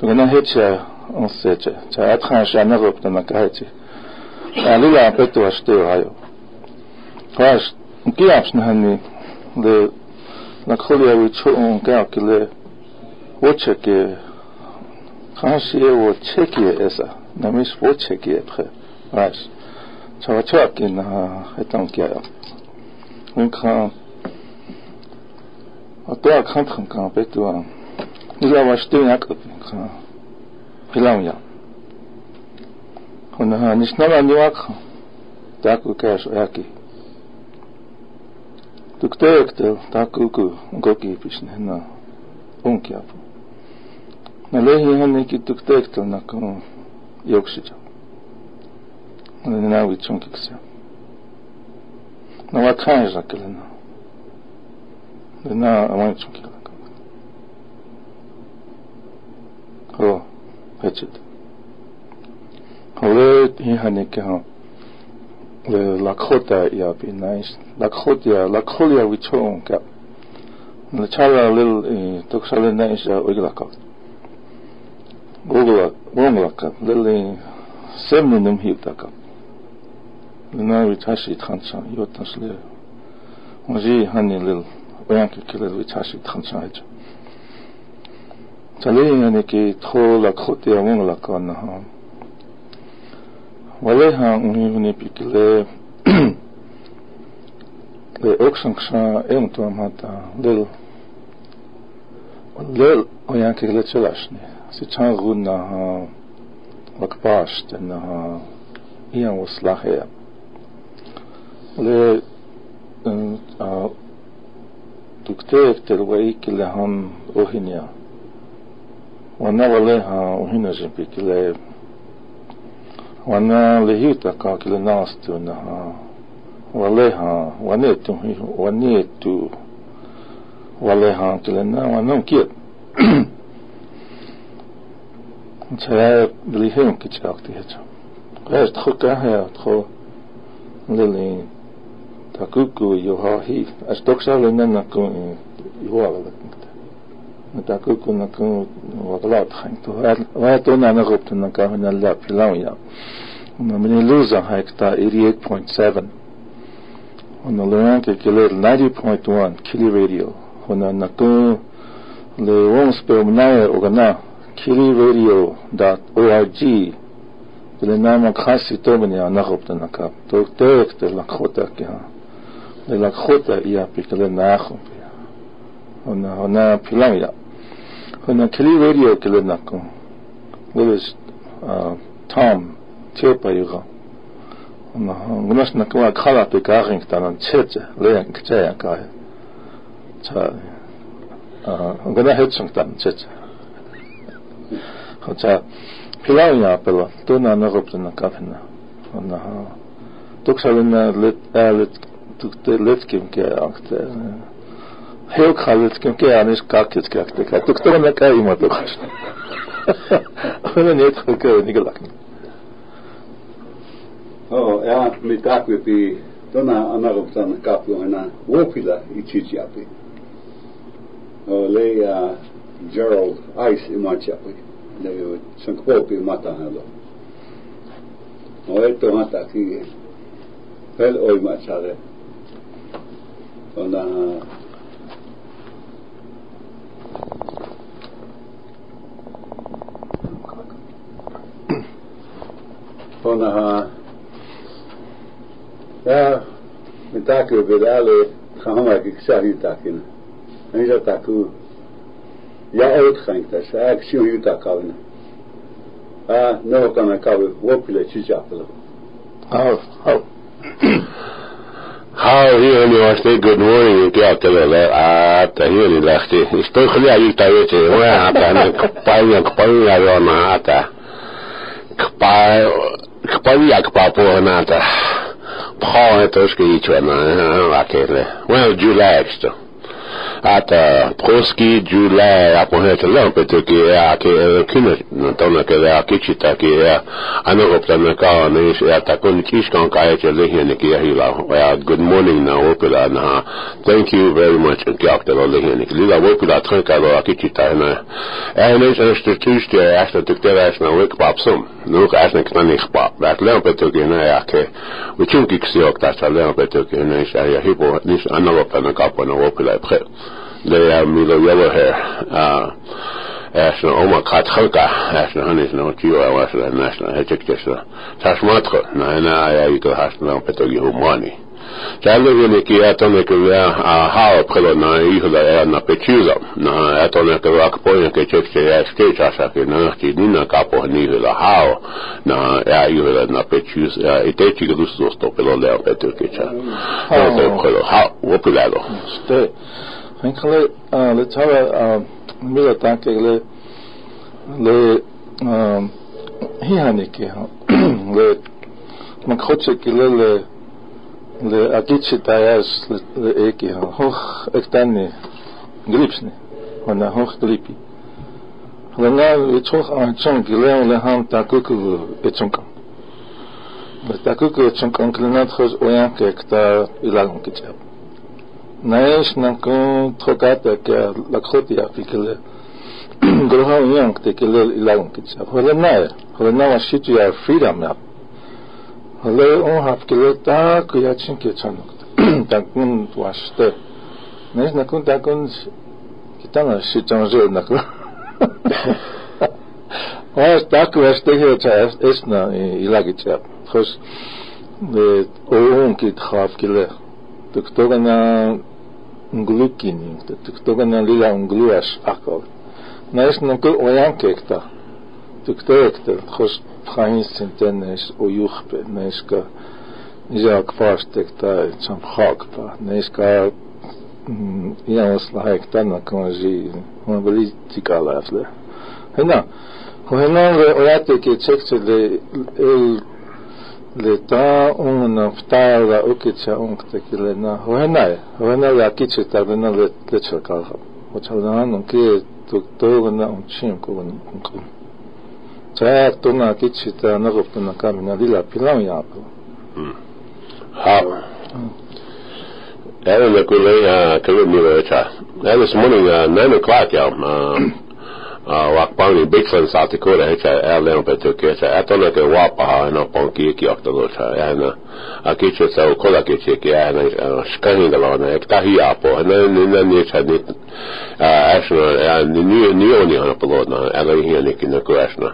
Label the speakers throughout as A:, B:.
A: 그거는 해체 onseche. 자, 아트한샤 나롭다 나카헤치. 알리라 아페토 와스테요 하요. 과스 기압스는 한니 데 나콜리아 위초 온가오킬레 오체케 카시에 오체키에 에사 나미스 오체키에 프레 라스 저와체아키나 했던 기아요 그러니까 어떠한 칸칸 칸 베트왕 Dus dat was steun hak hilang ya. Hona ni snala ni wak tak u kash yaki. Tuk tek te tak u ku goki pishne na onki apu. Ja, na lehi hanne ki tuk tek te na ko yoksija. Hona ni nawi chunki ksya. Na wakhanja kelena. Na amani chunki kelena. 어, 배치 다. 원래 이 하니까 하. 그 라코타 야 비나이 스. 라코티아 라콜리아 위총 가. 나 차라 릴 독살은 나이스 오기라 카. 고고라 고고라카 릴리 셈 նում հիվտակա նա վիճաշի տխանցան յոթ տասլի ոզի հանիլիլ ոյանք կիլել վիճաշի տխանցան հետ Talingen ki trola krote among la kana ha. Wale ha uni uni pikile le oksanksha emtu amata lel lel oyan ki le chelashni. Si chan run na ha lakbash ten na ha ian was lahe. Le tuktev tel waik lehem ohinya. وأنا وليها وهنا جنبي كلاب وأنا لهيتا كلا ناس تونها وليها ونيت ونيت وليها كلنا وأنا كيت تاب بليهم كتشاك تيهتا غير تخو كاها تخو للي تاكوكو يوها هي اشتوكشا لنا نكون يوها dacă kuna kun waglat hain to wa to na na rupt na ka na la pilau ya. Na mene luza hekta 88.7 on learn ke killer 90.1 kili radio. Ona na kun le wons pe mnae ogana kili radio.org le nama khasi to mene na rupt na ka. To tek te la khota ka le la khota ya pe killer na khum ona ona pilau ya. բնակելի վերի եկելնակը որս թամ չեպա եղա գնաս նակլա քալապե կարինք տանան ցեցը լենք ցեյա կայ ցա գնա հեցնք տան ցեցը հոցա փիլան ապելա տոնա նողոպտնա կաֆնա նա դոքսալնա լետ լետ դուք դե լետ կինք անկտը 헤어칼렛스킨 게 아니스 가켓스키 학대카 똑똑한 나까 이마도 가시네 그러면 얘 그거 니가 락
B: 어, 야, 미 다크비 도나 아나롭산 카프 하나 워필라 이치치 앞에 어, 레야 Gerald Ice 이마치 앞에 레요 ਸੰਕੋਪੀ ਮਾਤਾ hello ਉਹ ਤੋਂ ਹਟਾ ਕੀ ਫੈਲ ਹੋਈ ਮਾਚਾਰੇ ਉਹਨਾਂ पुनः मिताके विद्यालय חמק כשהיו תקין. אני לא תקו. יעוד חיינקטה, שהיה כשהיו תקווינה. אה, נורא כאן הקווה, וופלה, צ'יג'אפלה.
A: אה, אה.
C: خواه هی همی واسنی گود مورنگ اینکی آتلا لا آتا هی همی لختی استو خلی آجی تاویتی اوه آتا همی کپایی کپایی آبی آما آتا کپایی کپایی آکپا پوهن آتا پخواه هی توش که ایچوه نا آتا هی لی اوه جولای ata proski jula apo he te te ki a ke kina no tona ke a kichita ki a ana opta na ka ne is ata kun kis kan ka e te lehi ne ki hi la good morning na opela na thank you very much ki akta lo lehi ne ki la opela tren ka lo kichita na e ne is erste tuesday after te te as na wik pap sum no ka as ne kna ni khpa dat lang pe te ki na ya ke te ka na pre they have me the yellow hair. Uh, ezt omakat halka, ezt hanis no kiwa ezt ezt hecek ezt. Tasmatko, na na ja ito hasna petogi humani. Tele vini ki eto neke vea a hao prelo na ihla ea na pechiza. Na eto neke vea kpoina ke chekse ea ske chasa ke na ki nina kapo ni ihla hao na ea ihla na pechiza. Ea ite chika dusto sto pelo leo petu kecha. Ea te prelo hao, wopilado.
A: Ste. enkele uh, litouwen, uh, middeltank, le, le, eh, uh, hihaniki, eh, le, makhocheki, le, le, le, agichi tajas, le, le, eki, hoch, ektani, gripsni, ona hoch gripi. Lena, het hoch aan chonk, le, le, ham, takuku, etchonkan. Eh, le, takuku, etchonkan, klinat, hos, oyanke, ekta, ilagon, kitjab. Naesh nankun trokata ke lakhoti afikele groha yang te kele ilagun kitsa hole nae hole na wa shitu ya freedom ya hole on haf kele ta ku ya chin ke chanu tankun wa shte Naesh nakun takun kitana shi changje nakla Wa taku wa shte he cha esna ilagitsa khos de on kit khaf kele кто на глукини, кто на лила унглуаш акол. Знаешь, на кол оян кекта. Кто это, хош пхаин сентенеш уюхпе, знаешь, ка нижа кфаш текта чам хакпа, знаешь, ка я ослахай ктана конжи, он были тикалафле. Хена, хена ояте ке чекче לתא ונפתר לאוקית האונקטה כלנה הוהנאי, הוהנאי להקיצית ארנה לצ'רקחה. וצ'רנן ונקי תוקטורנה ונצ'ים כוונו ונקום. צ'ק תונה הקיצית הנרוב תנקה מן הלילה פילם יעפו.
C: That was the Kulea Kalu Mila Cha. That was morning, uh, 9 o'clock, y'all. Um, Ah, wakpani biksan saati kore hecha elem petöki hecha etoneke wapaha ena ponki ki aktadocha ena a kicsi se kola kicsi ki ena skaningala ena ek tahi apo ena nina nicha nit esna nioni hana polodna ena hiani kinneku esna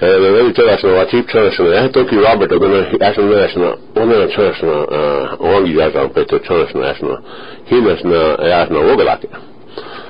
C: ena veli csalásna a csíp csalásna eh toki Robert e ogana esna esna onana csalásna e ongi jazan pető csalásna e esna hinesna esna ogalakina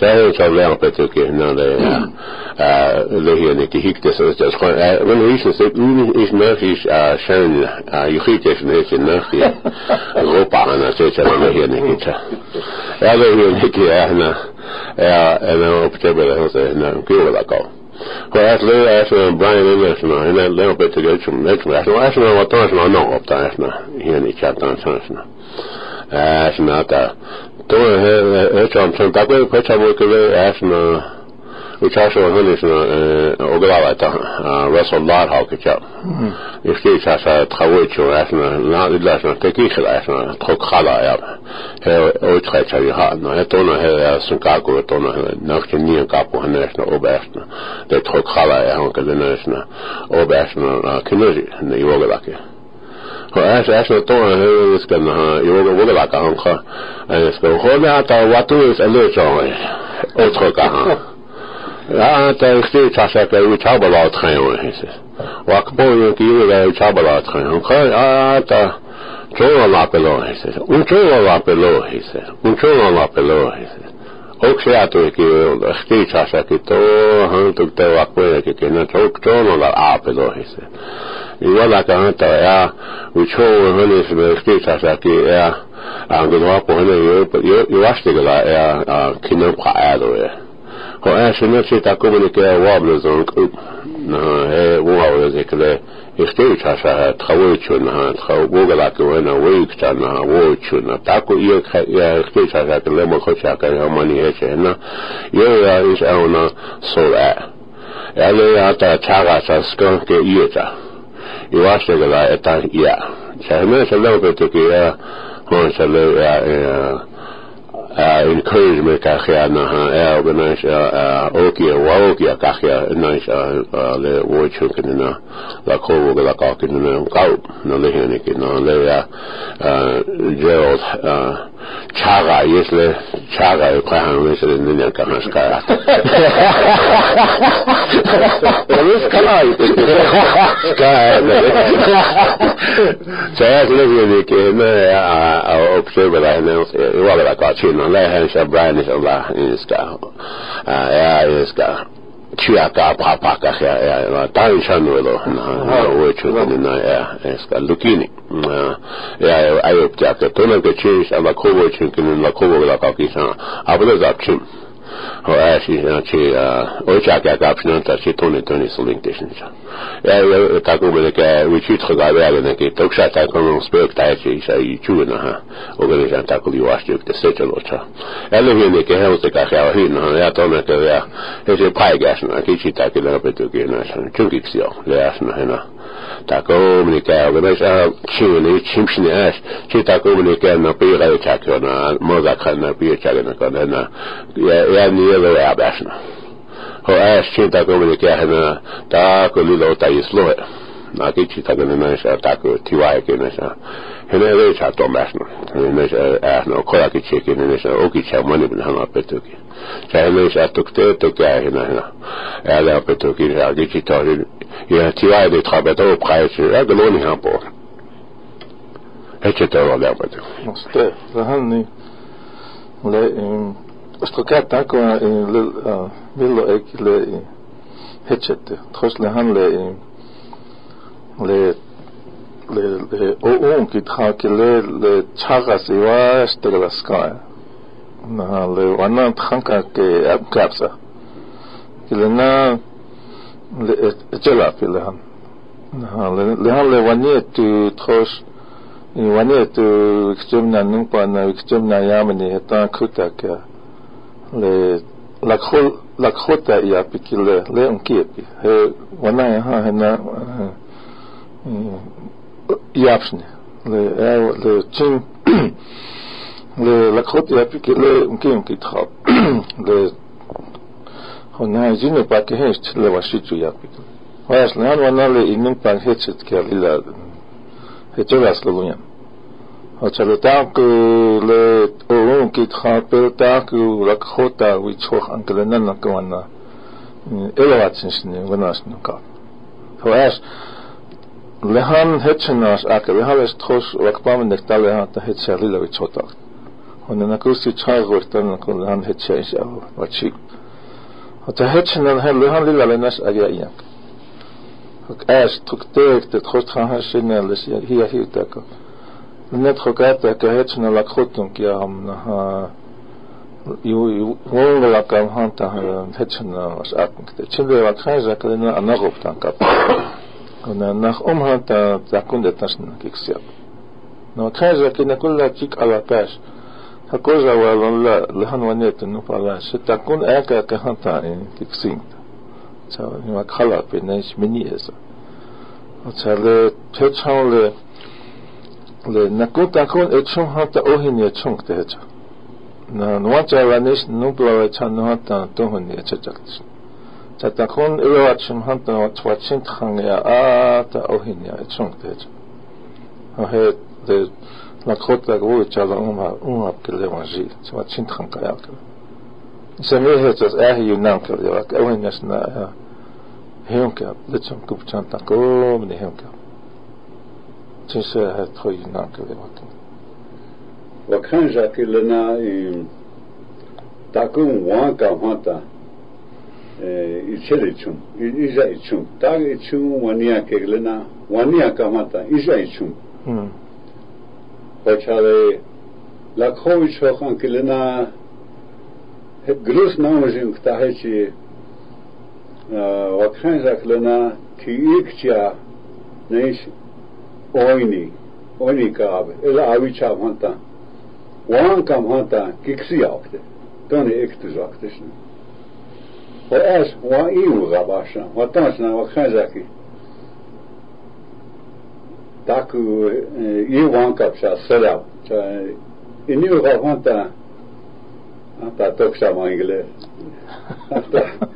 C: teljesen lehiennek hiktes van is uni is nach is schön juchites neke nach Europa an lehiennek. Er lehiennek na er op te kewelkal. Well, det er altså Brian Andersen, og han er lavet til det som virksomhed. Altså, jeg var tøjsen og nok opdagelsen her i Kjartan Sørensen. Ashnata. То ечам сам такой хоча мокеве ашна. Учаша ванилишна оглавата. Расуллар хаукича. Ишки часа тхавойчу ашна. На идлашна текихла ашна. Тхокхала я. Хе очхача виха. Но это на хе сункаку это на хе нахте не капу ханешна обашна. Де тхокхала я ханкаденешна. Обашна кинози на йогалаке. ko ash ash no tong ha ne wis kan yo go go la ka han kha ay es ko ho na ta watu is a le cha otro ka ha. Ja, ta ek ti sa ka u cha ba la ta ho ay wa ko yo ki yo ga cha ba la ta ho kha ya ta cho la pelo ay un cho la pelo ay un cho la pelo ay Onko se jatuikin stiisassa, että hän tuntee vaikka että onko tuolla aapetohissa. Niin jollakin hän tuntee, että kun tuolla hän on esimerkiksi stiisassa, että hän on vaikka hän on jo vastikalla ja kinnan kaaduja. Kun hän sinne sitä kommunikkeja vaabluzon, no he vuhaudet, että ha wa ze kle ихтэй чаша тхавой чуна тхав богала кwana вой кчана во чуна тако iyo я ихтэй чаша кle мо хоча ка мани хече на yo ya is аuna сола яле я та чага са скон ке iyo та и ваше гала это я чаме се лобе то ке я encouragement kachia na ha e o na uh, oki wa oki kachia na uh, le wo chunkin na la ko wo la ka kin na ka na le hene ki na le ya Gerald chaga чага, если чага и кагам, если не не там скара. Вы скараете. Скара. Чая леви ки на а обсерва на вала la kachina la e, han shabrani la insta. Ah ya e, insta. E, Chiaka papa ka ya la tan shanuelo na. Wo chutina ya insta lukini. eljöttják tőlem, că ce ești, la covoi și când la covoi la Pakistan, apoi la cim. Ha elsősorban csi, hogy csákják ápsinan, tehát csi toni toni szulintés nincs. Tehát úgy mondjuk, úgy csütkögább elvenek itt, ok sáták, hanem spők tájcsi is, így csúna, ha organizán tákul jó ástjuk, de szöcsalócsa. Elővénék, én hoztak ákjával hírna, hanem ját annak, hogy ez egy pályagásnál, kicsiták, illetve a petőkénás, csönkik szia, leásna, hanem tako mlika wadash a chini chimshni ash chi tako mlika na pi gai chakana moza khana pi chakana kana ya ya ni yelo ya bashna ho ash chi tako mlika hana tako lilo ta islo na ki chi tako na sha tako tiwa ke na sha hene re cha to bashna hene sha ahna kora ki chi ke ne sha o ki cha mani bin hana petuki cha hene sha tukte to kya hena hena ya la petuki e atirar de trabalhador para esse é gloni hampo heqë të rola për të
A: mos të le është ka le millo e ki le le han le le le le o on le le çaga va është le na le vanan të hanka ke apkapsa le na Jalapillehan. Lehan le vanietu trosh ni vanietu extremna numpa na extremna ta etan kutaka le lakhol lakhota iapi ki le le unkiepi he wana ha hena iapsni le le chim le lakhota iapi ki le unkiem ki trop le Onaycine patihen istille vaşicu yapık. Vayaslan vanalı innin pan heçet kelila heçel aslaluyam. Haçalatak le oğun kit hapeltak rak hota viçoh ankelenan nakvana. Elevatsın sini vanasın kap. Vayas lehan heçenas ak lehales tos vakpam nektale hata heçelila viçotak. Ondan akılsı çay gortan akıl lehan heçeş avaçik. Hát, hát, hogyha hötschenen hello han lilla lennes äger igen och äs tok töktet hot han här sinnelles hia hiutaka net hokataka hötschenen lak hotunk ja ha ham ha ju wongelakam hanta hötschenen as atmkte chinde lak hajaka lena anagoptan kap. Und nach umhanta zakundet nasn kiksiap no kajaka kina kulla chik ala pash هكوزا والله لا لهن ونيت إنه فلاش تكون أكا كهنتا يعني تكسينت تاو نما خلا بينش مني إسا وتشال تشون ل ل نكو تكون إتشون هتا أوهن يتشون تهجا نا نواجا ونيش نوبلا وتشان نهتا تهون يتشجكتش تتكون إلى واتشم هتا واتشين تخان на кот да го чала ума ума киле манжи сама чин хан кая киле سميه تز آه. يونان كل يراك أوين نسنا هيم كاب لتشم كوب تشان تاكو من هيم كاب تنسى هتخو يونان كل يراك
B: وكان جاكي لنا تاكو وان كاب هانتا يشيل يتشم يجا يتشم تاك يتشم وانيا كيغلنا وانيا كاب هانتا يجا يتشم почали лакхович хохан килена груз намжим ктахечи вакшен заклена ки икча неш ойни ойни каб эла авича ханта ван кам ханта кикси якте тоне экти жактешне Ва эс ва иу габаша, ва ташна ва хазаки. dacă eu am cap și aserea, în eu rahanta, asta tot și am englez. Asta.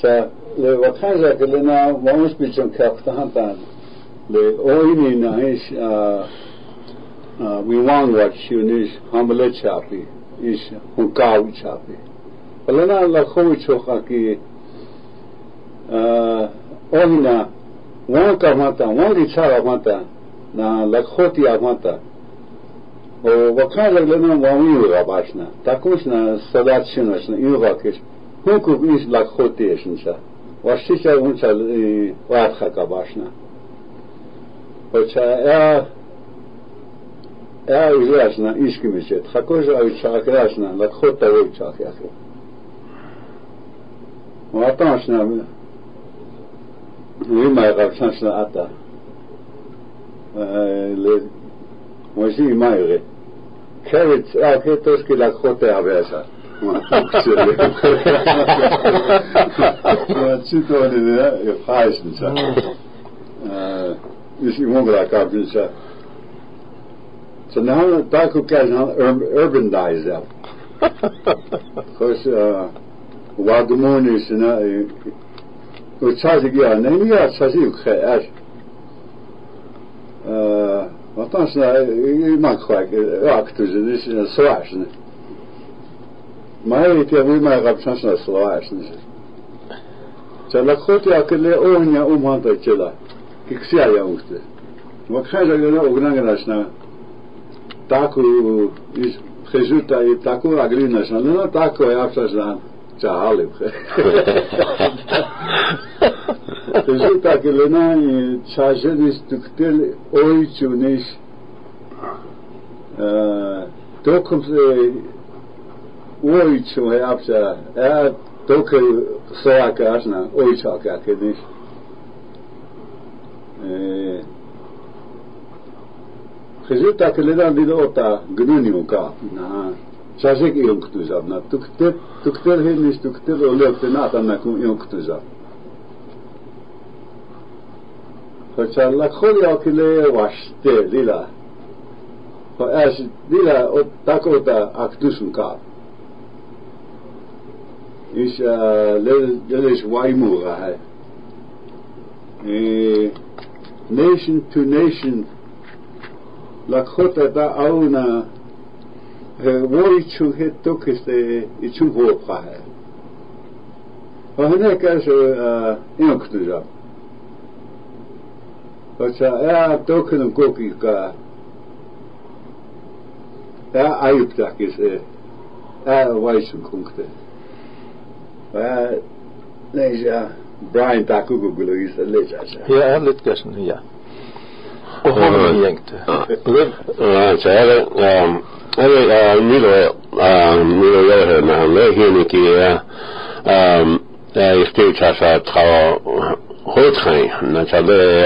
B: Ça, le vacanza că le na, vamos pici un cap tanta, le oini na ish, we want what she is, hamle chapi, ish, un cau chapi. Lena la khoi chokha ki, uh, ოვნა ვონკა მატა ვონი ჩავა მატა ნა ლაკხოტი ამატა ო ვაკალე ლენა ვამიურა ბაშნა დაკუშნა სადაჩინაშნა იუვაკის ჰუკუ ის ლაკხოტი ეშნჩა ვაშიშა უნჩა ვარხაკა ბაშნა. ოჩა ა ა იაშნა ისკიმიშეთ ხაკოჟა უჩაკრაშნა ლაკხოტა უჩაკი ახი ვატაშნა Nima je rav šansna ata. Moji si imaju re. Kevic, a ke to ski da hote a vesa. Čito ali ne, je fajsnica. Nisi mogla kapnica. Se nam tako kaže, urbanize je. Kaj se, vadmoni se ne, çazdırıyor ne mi ya çazdırıyor ki er vatandaş ne koyak rak tuzunu şimdi savaşını Має пя ви має гапшаншна словашни. Чалакхот якеле огня уманта чела. Киксия я ухте. Макхажа гана огнаграшна. Таку из хежута и таку агринашна. Ну тако я апсажна. چاالم تجو تاکہ لینا چاشن اس تکتل اوی چونش دوکم سے اوی چون ہے آپ چا اے دوکر سوا کے آشنا اوی چا کے آکے دیش خیزو تاکہ لینا دیدو تا گنونیوں کا نا שהזיק איום כתוזה, תוכתר היניש תוכתר עולה תנת הנקום איום כתוזה. Förtjär lakol jag kile vashte lila. För äs lila och takota aktusun ka. Is lelis waimura här. Nation to nation lakhota da auna वही छुहे तो किससे इचु हो पा है और हने कैसे इन खुदा अच्छा या तो खन को की का या आयुब तक किसे या वाइस कुंकते या नहीं जा Brian taku gugulo is a lecha.
A: Ja, Obviamente.
C: Se ele milo milo lehe na lehe ni ki este chasa trawa hotrain na chale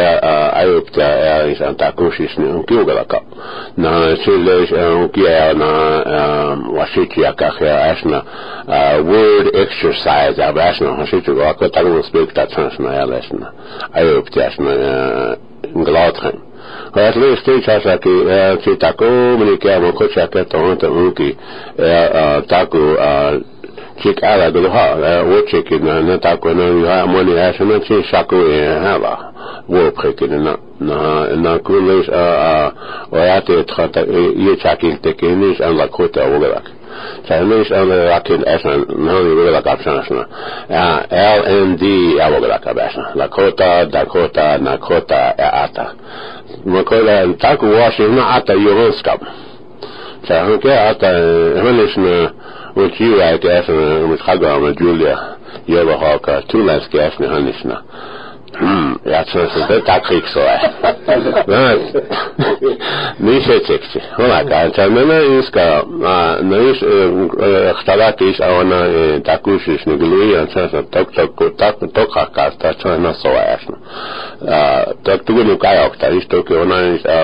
C: ayopta ya is anta kushis ni unki ugalaka na chile unki ya na wasiki ya kahya ashna word exercise ya ashna hashitu gaka speak that transna ya ashna ayopta ashna ngalatrain Atleta chacha que é que taco que é o coche que tá ontem que é taco a chik ala do ha o chik na na taco na ha moni ha chama chi shako e ha ba wo preke na na na kulis a a o ate trata e chakin tekeni an la kota o Fejlős-elmélőaként esnek, mondjuk vele kapcsolatosnak. LND elvoglalak a besnek. Lakota, Dakota, Nakota, Eata. Makoda, tak washing na ata Juronskab. Tehát, hogy ata, hol is na, hogy hívják ezt, amit hagam a Julia, jövő halka, túl lesz ki esni, hol is na. Hmm. რაჩოსზე დაკრიქსოა. მიშეჩექსი. ხოლა განჩამენა ისკა, ნეიშ ხტალატის აონა დაკუშიშ ნიგლუი ანსასა ტოკ ტოკ ტოკ ტოკ ხაკასტა ჩანა სოაშნა. ა ტოქტუგუნი კაიოქტა ის ტოკი ონა ის ა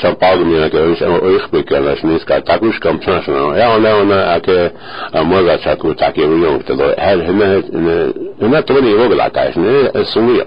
C: სან პაულმინა გეიშ ოიხბეკელაშ ნისკა დაკუშ გამჩაშნა. ე ონა ონა აკე მოზა ჩაკუ ტაკი ვიონკ და ჰერ ჰენა ჰენა ტონი იგოგლა კაიშ ნე სულიო.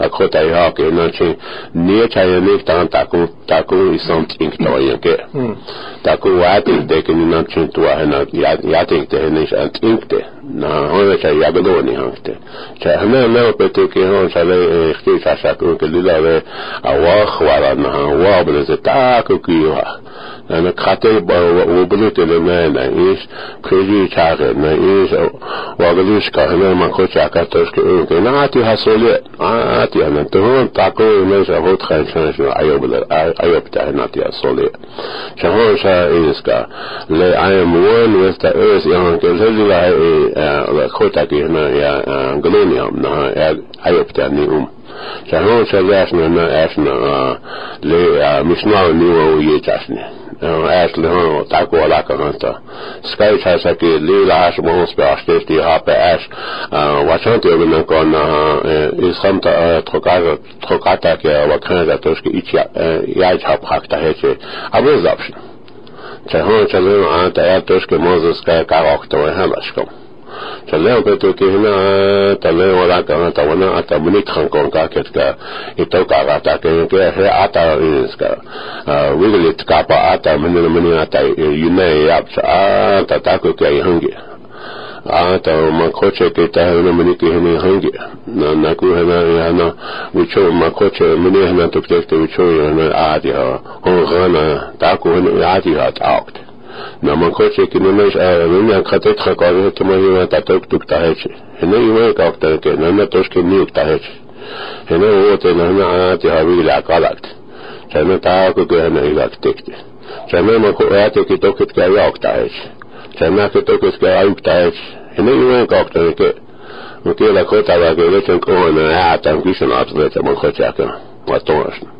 C: akota ya ke na chi nie cha ya ne ta ta ko ta ko is something to ya ke. Ta ko wa te de ke ni na chi to ha na ya ya te te ne is an inkte na ona cha ya galoni hangte cha na na pe te ke hon cha le khti cha sa ko ke lila ve a wa khwara na wa bele ze ta ko ki wa na katel wogalut eleme na is kiri chare na is wagalus ka hana manko chaka tosh ke unke na ati hasole ati ana tuhon tako me sa hot khan shan shan ayob ayob ta na ati hasole le i am one with the earth yan ke zela la khota ya galenium na ayob ta ni um. Shahon sha yasna na asna le mishnah ni wo ye ऐश ताको अदा करण त sky छा सके लील आश मोहस पे आशेश ती हा पे ऐश वचन ते बिन कौन इस हम त थोका थोकाता के वखन जा तो उसकी इच्छा या छा फाकता है छे अब इज ऑप्शन चाहे चले वहां तैयार तो उसके मोज उसका का वक्त हुए हैं लश्कम تلاو كتو كهنا تلاو ولا كنا تونا أتا مني خان كون كا كتكا إتو كا غاتا كنا كه هي ka إنسكا ويغلي تكابا أتا مني مني أتا يناي يابس أتا تاكو كي يهنجي ata makoche ke tahana mani ke hene hangi. Na naku hana yana ucho makoche mani hana tuktekte ucho yana adi ha hon ta ko hana adi ha taukt նամակոչ եկինունմեջ արարում է անկատետ խակարի հետմը հիվատատոք դուք տահեջ, հենե իմա եք ավտարկեր, նանը տոշկի մի եք տահեջ, հենե ուղոտ է նանը անատի հավի լակալակտ, չանը տահակը գհնը հիվակտեքտը, չանը մակո էատեքի տոքետ կայա ակտահեջ, չանը կտոքետ կայա ուկտահեջ, հենե իմա եք ավտարկեր, Մտել է քո տարագերից ընկողն է հատանքի շնացվեց է մխոճակը, մատոնաշնը։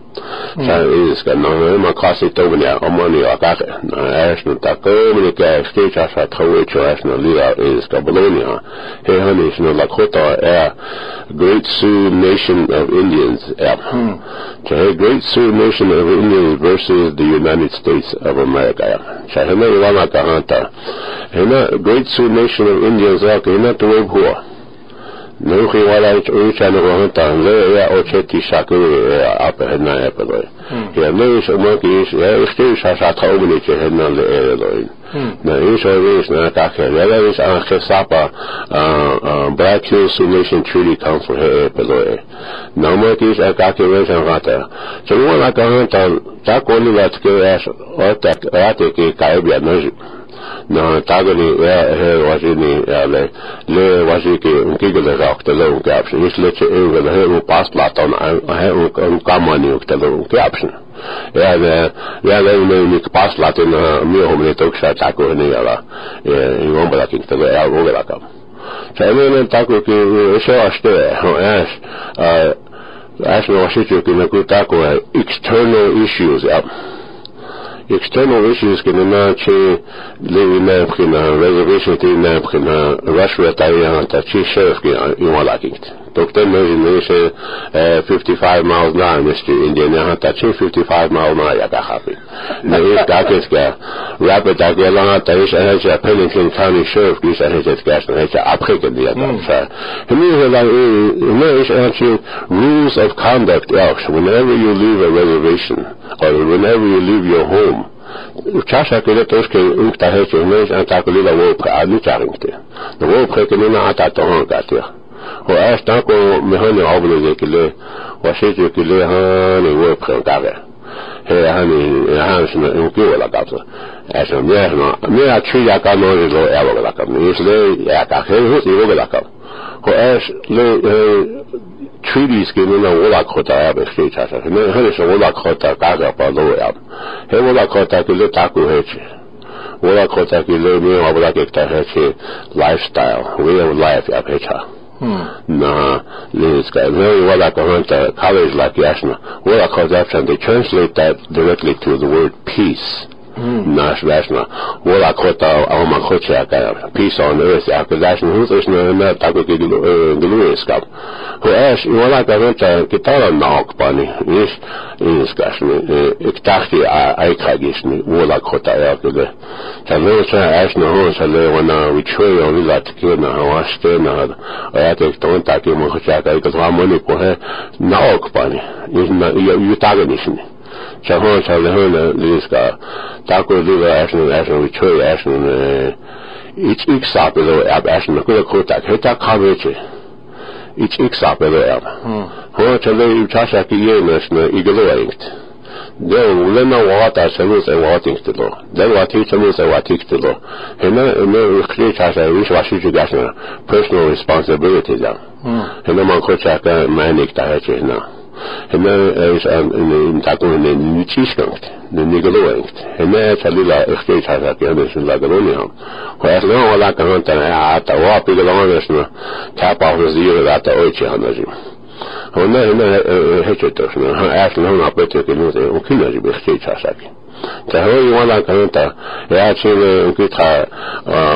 C: ka jo a ga na ke lo hise sa ya na ai ta chamo sa is ka no ma kasi to bnia o moni o ka na es no ta ko ni ka ske cha sa thawe cho es no lira is ka bolonia he hani is no lakota a great sioux nation of indians. A cha he great sioux nation of indians versus the united states of america. Cha he no wa ka hanta he great sioux nation of indians a ka na to Nuk ein wala i që nuk më të ndë, e o që ti shakë apë hëna e për dojë. Ja në isë më kë isë, e i shtë isë asha të umëni që hëna dhe e dhe dojë. Në isë o isë në ka kërë, edhe isë anë kë sapa Black Hill Solution Treaty Council he e për dojë. Në më kë isë e ka kërë isë në gata. Që më nga ka hënë të ta koni vetë kërë asë, o të ratë kë ka e bja në zhë. no tagani ja he wasini ja le le wasiki un kigele rakta le un kapsi is le che eu le he un paslat on he un un kamani ukta le un kapsi ja le ja le un unik paslat on mi homne toksa tako ne ja ja i on balakin tele ja ugela kam se emme tako ki se aste ja As me wasitu ki me kutako external issues ja yeah. external issues can imagine leaving there, Russia retire on that chief sheriff, you it. Dr. Mervyn Mese, uh, 55 miles an Mr. Indian touchy 55 mile an hour kahapi. Na is dakis ka rapid dakya lang ta is eh sa Pennington County Sheriff is eh sa gas na sa apregan dia da. So himi lang himi is actually rules of conduct else whenever you leave a reservation or whenever you leave your home Чаша кэлэ тошкэ ух тахэ чэмэш антакулила вопхэ адну чаринтэ. Но вопхэ кэлэ на ататохан гатэр. واش تاكو مهني عبلو زي كله وشيت كله هاني ويبخي وكافي هي هاني هاني شنو يمكن ولا كاتو عشان ميهنا ميها تشي يا كانو يزو يا ولا كاتو ميش لي يا كاخير هو يزو ولا كاتو واش لي treaties gehen in der Olakota erbe steht hat. Ne, hör ich Olakota gaga palo erb. He Olakota gele taku heche. Olakota gele mir obla gekta heche lifestyle, way of life erbe heche.
A: Hmm. cha
C: na Linska. Very well like a college like Yashna. Well, because after they translate that directly to the word peace. naš vešna vola kota alma hočeka pisao na vesi ako zašne huzeš na na tako ti gluinska ko eš vola ka veća kitara na okpani iš inskašni iktahti a ajkagišni vola kota jakde ta veća eš na hoša levo na vičuje on vila tke na hošte na a ja tek ton tako mu hočeka i to zvamo ne pohe na okpani iš na jutagnišni Japan Town Hona Niska Dako Liga Ashnon Ashnon Victoria Ashnon Ich Ich Sapelo Ab Ashnon Kuda Kotak Heta Kabeche Ich Ich Sapelo Ab Hona Chale Chasha Kiyenes Igloingt და ულენა ვატა შემოს ვატიქტილო და ვატი შემოს ვატიქტილო ენა მე ხრი ჩაშა ის ვაში ჯიგაშნა personal responsibility და ენა მან ხოჩა მე ნიკტა ეჩენა Hemen ez an in takon in nichis gangt, de nigelo engt. Hemen ez alila ekte tasat ya de sin lagroni ham. Ko ez leon wala kan ta na ata wa pe de lagon es na. Ta pa ho zi yo da ta oche han azim. Ona hemen heche tas na. Ez leon na pe te ke no de okina ji bekte tasat. Ta ho yo wala kan ta ya chi le ki tra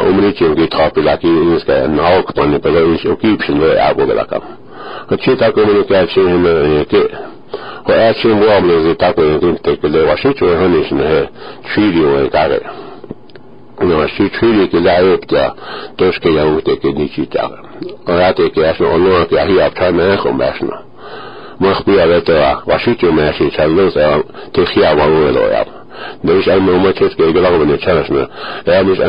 C: umri chi ki tra pe la ki is ka na ok pa ne pe la is ok pe ne abo de la kam. Cei takımını gerçeğine yeti. O erçin bu amlezi takımını din tekbirle başı çoğu hınışını he. Çüyri o ekarı. Ona şu çüyri ki layıp da doşke yavuk teke niçi takı. Ona teke yaşın onluğa ki ahi yaptan menekum başına. مخبي على وشيتو ماشي تشلوز تخيا وانو يا نوش أنا ما تشوف كي يقولوا من تشلوزنا يا مش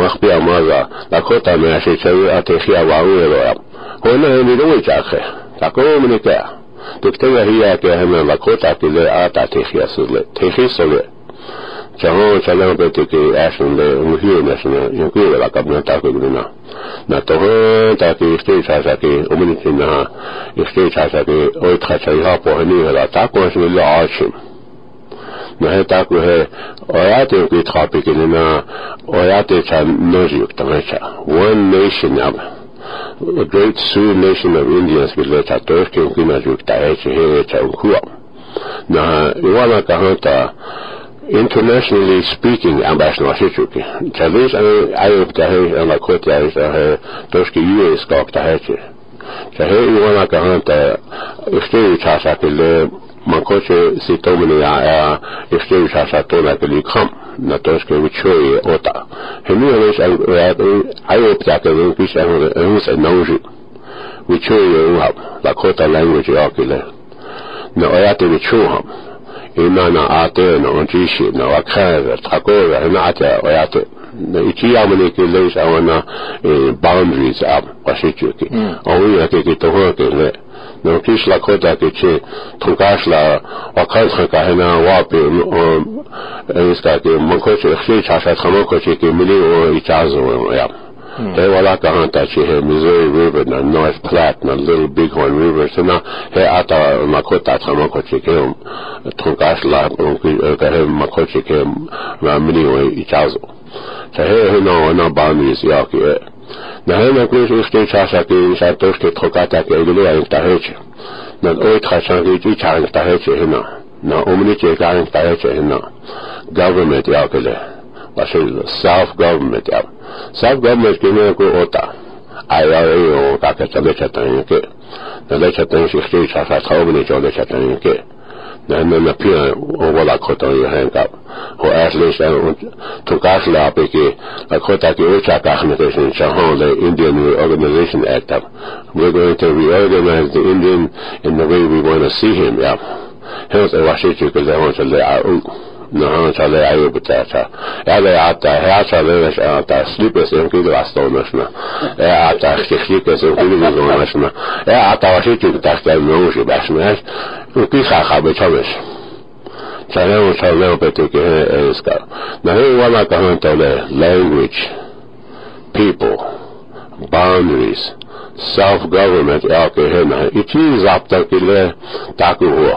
C: مخبي ماذا لكوتا ماشي تشلوز تخيا وانو يا te khia wa wo lo ya dus al mo che ke ga la ne cha shna ya mis mo khbi ya ma za la ko ta me shi cha te khia wa wo lo ya هنا نروي جاخه تقوم من كا تكتب هي كهم لكوتا كله آتا تخيا سله تخيا سله جهان سلام بيتك أشون له مهيو نشنا يمكن لا قبل تاكل لنا نتوه تاكي استي شاسكي ومنتنا استي شاسكي أو تخشي ها بوهني لا تاكل شو لا عاشم نهي تاكل هي آيات في تخابي كلنا آيات كان نجيك تمشى one nation يابا a great Sioux nation of Indians que le chatos que un kina juk ta eche he cha un kuwa. Na iwana ka hanta internationally speaking ambassador shichuki. Cha lis ayo ta he an la koti ayo ta he toski yue skak ta heche. Cha he iwana ka hanta na der skal vi tøje og der. Heldigvis er været afopdaget ved hvis jeg havde øvnes af nogen. Vi tøje og ham, der korte language og gælde. Når jeg det vi tøje ham, innan at det når han tisje, når jeg kræver, trækker, han er det, og jeg det. i ti ikke løs av en boundaries av hva sitt jo ikke. Og hun er ikke til høyre Napiš lakota, ki če tunkašla wakal kahina wapi e, iska ki mankoče hši čaša tkamokoče ki mili u ičazu ja.
A: They
C: were like a hunt Missouri River, the North Platte, the Little Bighorn River. So now, hey, I thought Makota Tamakoche came, Tunkashla, e, Kahe came, Ramini, Ichazo. So Yaki, eh. ნაემ აგრეს უშტენ ჩასაკი ისარტოს კეთხოკატაკი ეგლე აინტარეჩე ნან ოითხასანგიჭი ჩაინტარეჩე ენა ნა ომნიჭე გაინტარეჩე ენა government აკელე ასე self government აკ self government გენეკო ოტა აი აი ო კაკა წამეჩატანიკე და ლეჩატანში ხტი ჩასაკაობნი ჩოლეჩატანიკე le chatan shi chi chasa ta omni cho le chatan ke. na na na pia o wala kota i hang up o atlas to gas la pe ke kota ke o cha ka hne sin cha ho the Indian reorganization Act up. We're going to reorganize the Indian in the way we want to see him yeah. Here's a washi chu ke za ho cha le નહાણું ચાલે આવ્યો બધા હતા યાદ આવતા હેયા ચાલે આવતા sleepers એમ કીધું વાસ્તવ નસના એ આવતા સ્લીપર્સ એમ કીધું બીજું નસના એ આવતા વર્ષે ચૂકતા નવું છે બેસમાં કી ખા ખા બેઠો બેસ ચાલે ચાલે પેટે કે એસકા નહીં વાના કહે તો language people boundaries self government आपके है ना इतनी जबता के लिए ताकि हुआ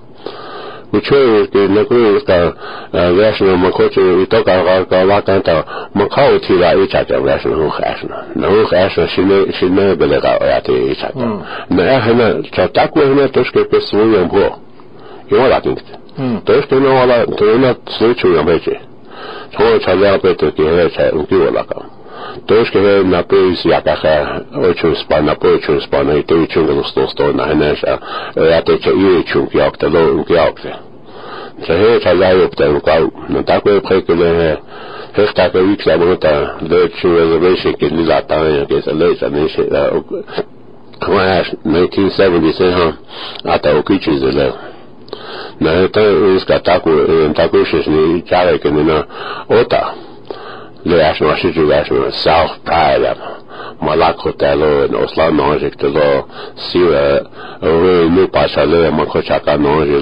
C: 我去年在那个呃外省的门口去一刀干干干，我感到没好体了，又差点外省很寒碜了。那外省是那，是那边的个外地人，差点。那现在在泰国现在都是可以随便用布，用瓦楞纸，都是用瓦楞，都是拿塑料充的杯子，从我参加百度的，现在才用这个瓦楞。Точка напоюсь я каха очень спа на очень спа на и ты очень густо сто на хенеша. Я то че и очень як то ло як то. Чехе чая ёпта рукав на такое приколе Hech tak eu ik sabon ta de chu reservation ke ni la ta ya ke sa le sa ni she la crash 1970 ha ata o kichi zele na eta es kataku en takushes ni chare ke ni na ota liekšņā šķiet liekšņā self pride malako telo osla noje que lo si euh ne pas aller mon coach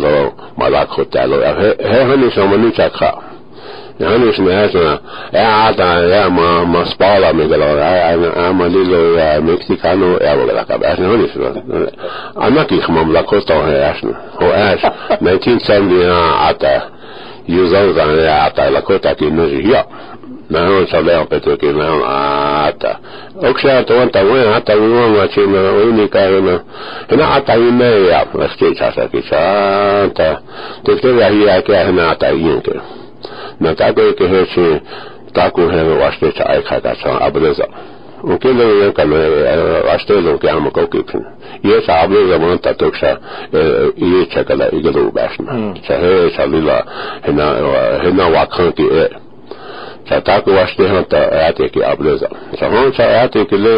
C: lo malako telo he he ni so manu chaka ya ni so me so ya ta ma ma spala me lo ya ma ni lo mexicano ya lo la cabeza no ni so ana ki khmam la costa ya ho ash 1970 ata Yüzden zannediyor hatta la kota ki nüzü yok. Mä oon sale opetukin, mä oon aata. Onks sä tuolta voi aata luoma sinne, oi mikä on. Hena aata imeja, laskin sasakin saata. Tehtiin vielä hiäkeä, hena aata iinkin. Mä takoin kehysin, takuun hänen vastuissa aikaa tässä on abrezo. On kyllä jonka me vastuun on käymä kokiksen. Iesa abrezo monta tuoksa iitsäkällä ikäluvästä. Se hei saa lilla, hena vakankin ei. چاہتا واشتے ہیں آیاتێکی ئابلێزە چەمە چا ئااتێکلێ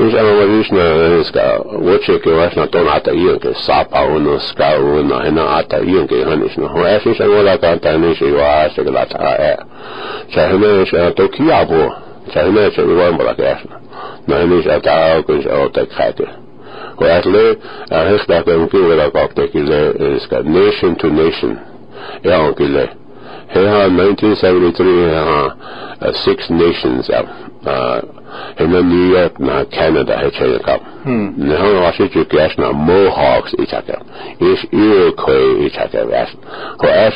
C: ئیش ئەمەوەریشنە ێسکە وەچێکی وەشنە تۆن ئاتەیەکە ساپاون سکاون هێنا ئاتەیەکە هەنیشنە هۆیشش ئەوەلاکانتانێشی واشتەکەلا تاە چاهێش تۆ کیا بووە چاهێ چەوان بڵاکەشنە نەێش ئەتاکەش ئەو تێک خاتێ وەاتلێ هێخ داکەمکی وەلاکاپتێکی لێ ێسکە نیشن تو نیشن یاوەکی لێ washte hanta ate ki ableza sa hon sa ate ki le is ama wadishna ska woche ki washna ton ata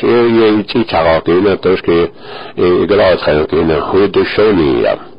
C: iyan ke sapa uno ska uno hena ata iyan ke hanishna ho esi sa wala ka anta nishi wa ase ki lata ha e sa hene sa to ki abo sa hene sa wiwa mbala ke asna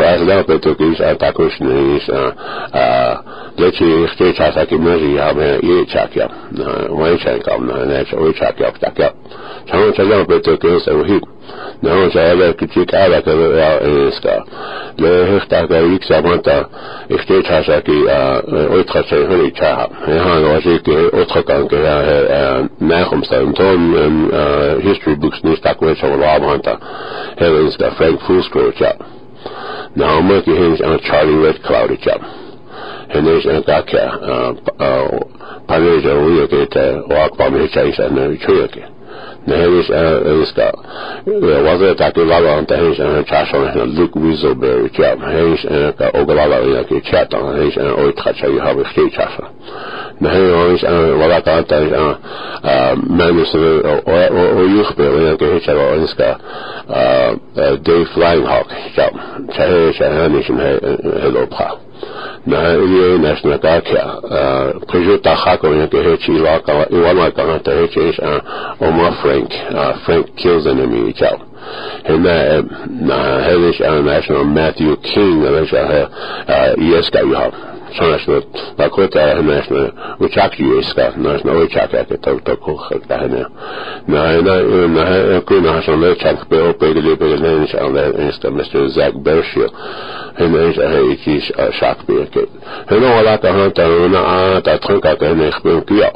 C: राजगाउँपेतो केस अर्काको स्नेह deci știe ce asta gimnazii avea ei ce achea, mai ce încă, ne ce ui ce achea, ce achea. Și nu înțelegeam pe tot că este uhit, ne nu înțelegeam că ce că avea că era este. Le hechta că ui ce amanta, știe ce așa că ui ce ce hâri ce ha. E ha nu așa că ui ce că încă era nehum să întâm în history books niște acolo ce vă lua amanta. Hele Frank Fusco ce. Ala ka ya eska le hekta ka iksa manta ikte chasa ki oitra se huli cha he han wa se ke otra kan ke ya na khum نهيش ايستا وزي تاكي بابا انت هيش أنا تشاشون إحنا لوك ويزو بيري بيتيا هيش أنا كا اوغلابا أنا كي تشاتا هيش أنا اوي تخاتشا يهابي خي تشاشا نهي هيش أنا ولاكا انت هيش أنا ماني سنو أو يخبي أنا كي هيش أنا ايسكا دي فلاين هاك تشاهيش أنا هيش أنا هيلو بخا na Luke Weaselberry cha hene is en ka ogalala uye ke cha ta hene is en oi tra cha yu habe khti cha sa na hene is en wala ka is Sanāšanās, tā ko tā runāšanā, un čakļi izskāšanāšanā, un čakļi, tā tā ko tā hēnē. Nā, nā, nā, kūnāšanā, nā, čakļi, pē, opē, gļi, pē, nā, nā, nā, nā, nā, Mr. Zach Bershio, hēn, nā, nā, hē, ikī, šāk, pē, kē. Hēn, nā, lā, tā, nā, tā, nā, tā, trunkā, tā, nā, hē, kjā.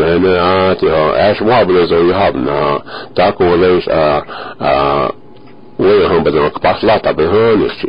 C: Nā, nā, tā, āš, wābulē, zō, jāb, nā, tā, ko, lēš, ā, ā, Wei hong ba zong kpa la ta be hong ni chi.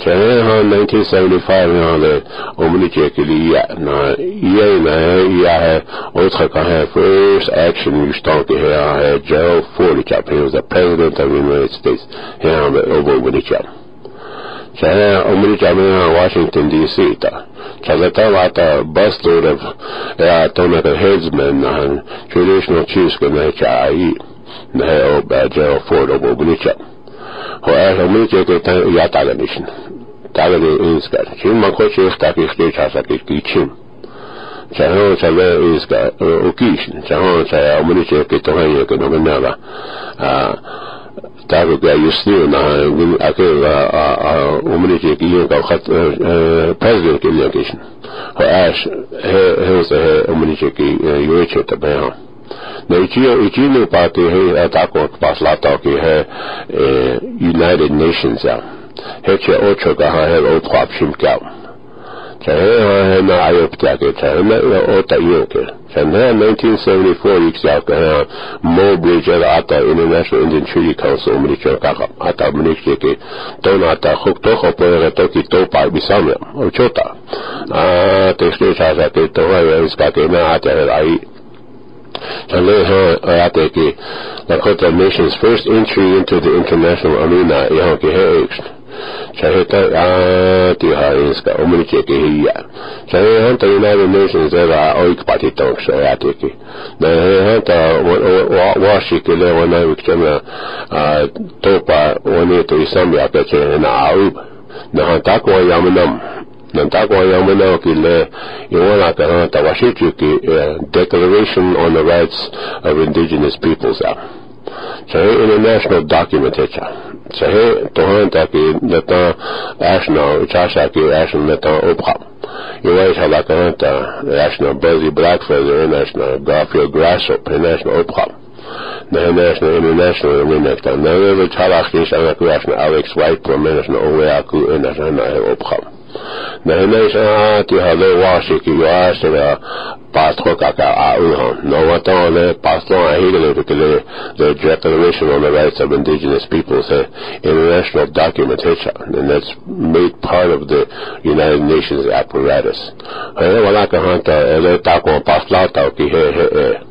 C: ya January wala ka mo 1975 he honey January han 1975 यहाँ ले उमनी के के लिए ना ये ना ये है autre का है first action justement que है Gerald Ford qui a was the president of the United States यहाँ में over उमनी के चाहे उमनी के में Washington DC था चलता वाता bus load of या तो ना के headsmen ना traditional chiefs के में चाहिए na o ba Gerald Ford over umनी के ho er umनी के के या तागा nation taga de inska chin ma ko che sta ki ste cha sa ki ki chin cha ho cha le inska o ki cha ho cha o mani che ke to haye ke no na ba a taga ga yusti na win ake a a o mani che ki ka khat president ke le ke ho ash he he se o mani che ki yo che ta ba na ichi ichi ne pa ke he ta ko pas la he United Nations ya heche ocho ka ha hel o twap shim kau cha he ha he na ayo pta ke cha na o ta yo ke cha na 1974 ik sa ka ha mo bridge ata international indian treaty council umri ka ka ata mni ke ke to na ta khok to kho po re to ki to pa bi o chota a te ste cha sa ke to ha yo ska ke na ata he ai Chale ha ate ki la kota nation's first entry into the international arena ihan ki he ekst chahe ta ah, a ti ha eh, iska omni che ke hiya chahe han ta united nations eh, era oik pati tong so ya te ki na he han ta wa shi ke le wa na wik chama to pa woni to isam ya pe che na au na han ta ko ya manam na ta ko ya mana ki le i wala ka han ta wa shi ki uh, declaration on the rights of indigenous peoples international document hecha chahe tohan ta ki neta national chasha ki national neta opra Iwai shala ka ta national Buzzy Blackfeather national Garfield Grasshop national opra na national international remekta na le chala ki shala ku national Alex White pro national owe aku national opra na hene sa ti hale washi ki washi la pastro kaka a uhan no wata le pastro a higale ke le the declaration on the rights of indigenous peoples a international document eh, and that's made part of the United Nations apparatus. Hene wala ka hanta eh, ele ta ko pasla ta ki he he he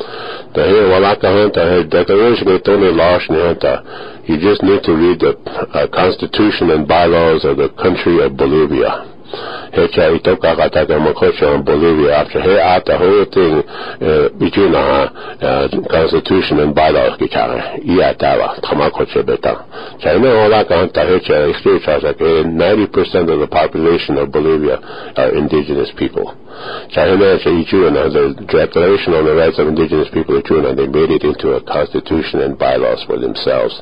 C: ata yo chita so le wana he official document he cha here, well, like the declaration of Tony Larson, you just need to read the uh, Constitution and bylaws of the country of Bolivia. Hecha itoka kataka makosha in Bolivia. After he out the whole thing uh, between the uh, constitution and bylaws kitara iya tawa tamakoche beta China ola kanta hecha exchange like 90% of the population of Bolivia are indigenous people China Ichuna the declaration on the rights of indigenous people of Ichuna they made it into a constitution and bylaws for themselves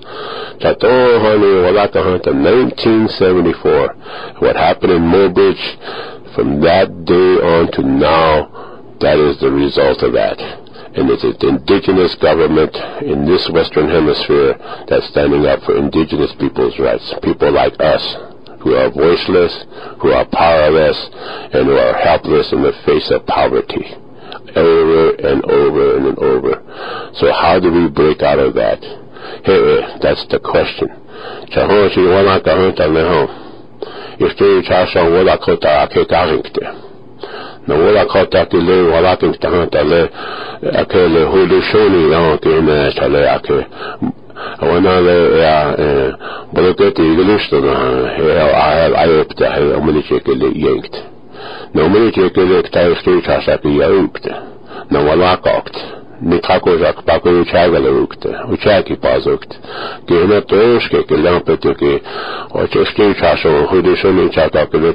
C: Chato honey ola kanta 1974 what happened in which from that day on to now, that is the result of that. And it's an indigenous government in this Western Hemisphere that's standing up for indigenous people's rights. People like us, who are voiceless, who are powerless, and who are helpless in the face of poverty. Over and over and over. So how do we break out of that? Hey, that's the question ifte chasha wala kota ake karingte na wala kota ki le wala king tahanta le ake le hulu shoni ya ke na chale ake وانا بلطيتي قلشت اي افتح امني شكل ينكت. نو مني شكل اكتايش كي شاشاكي يوكت نو ولا قاكت نتحكوش اكباكو يشاغل وكت وشاكي بازوكت كي هنا توش كي لامبتو كي وشكي شاشو خودشو من شاكاكي